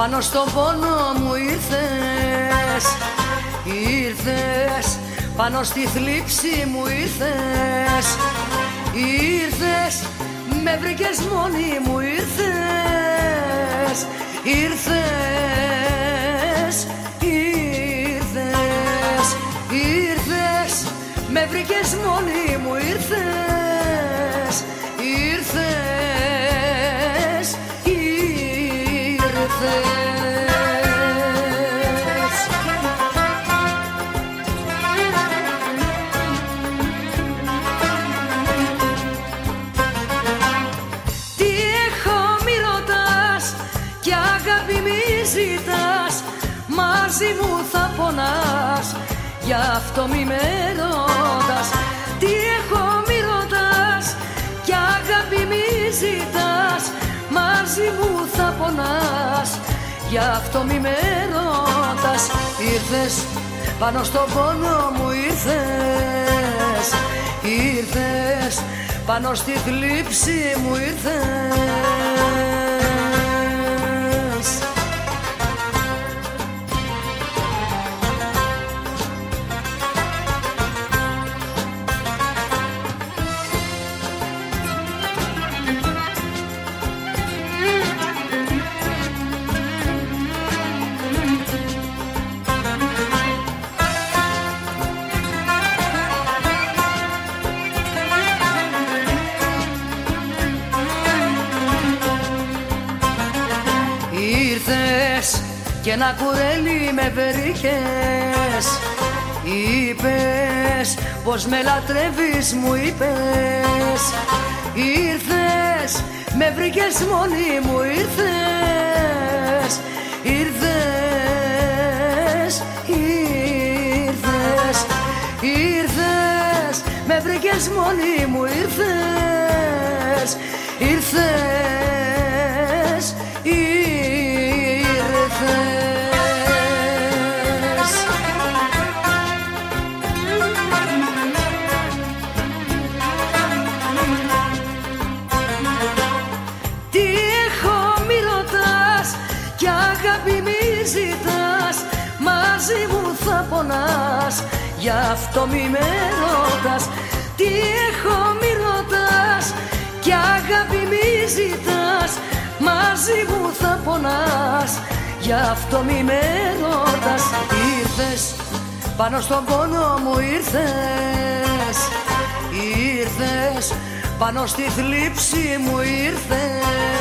πάνω στο πόνο μου ήρθες Ήρθες. Πάνω στη θλίψη μου ήρθες Ήρθες. Με βρήκες μόνη μου ήρθες Ήρθες, ήρθες, ήρθες. Με βρήκες μόνη μου ήρθες ήρθες Τι έχω μη ρωτάς και αγάπη μη ζητάς Μαζί μου θα πονάς γι' αυτό μη με ρωτάς. Τι έχω μη ρωτάς και αγάπη μη ζητάς γι' αυτό μη με ρωτάς Ήρθες πάνω στο πόνο μου ήρθες. Ήρθες πάνω στη θλίψη μου ήρθες Ήρθες και ένα κουρέλι με βρήκες. Είπες πως με λατρεύεις μου είπες. Ήρθες με βρήκες μόνη μου ήρθες. Ήρθες, ήρθες, ήρθες Με βρήκες μόνη μου ήρθες. Ήρθες, πονάς γι' αυτό μη με ρωτάς. Τι έχω μη ρωτάς και αγάπη μη ζητάς. Μαζί μου θα πονάς γι' αυτό μη με ρωτάς. Ήρθες πάνω στον πόνο μου ήρθες. Ήρθες πάνω στη θλίψη μου ήρθες